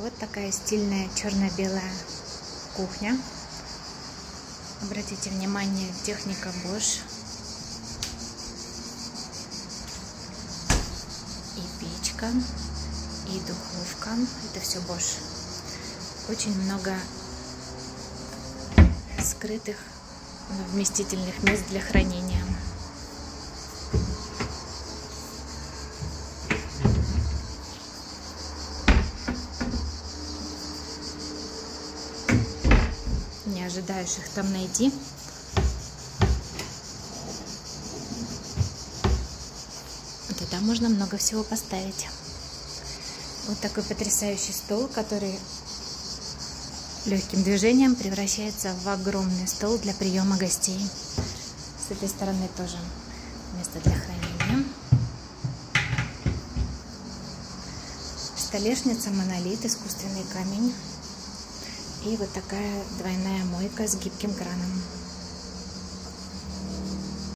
Вот такая стильная черно-белая кухня. Обратите внимание, техника Bosch. И печка, и духовка. Это все Bosch. Очень много скрытых вместительных мест для хранения. Не ожидаешь их там найти. Туда можно много всего поставить. Вот такой потрясающий стол, который легким движением превращается в огромный стол для приема гостей. С этой стороны тоже место для хранения. Столешница, монолит, искусственный камень. И вот такая двойная мойка с гибким краном.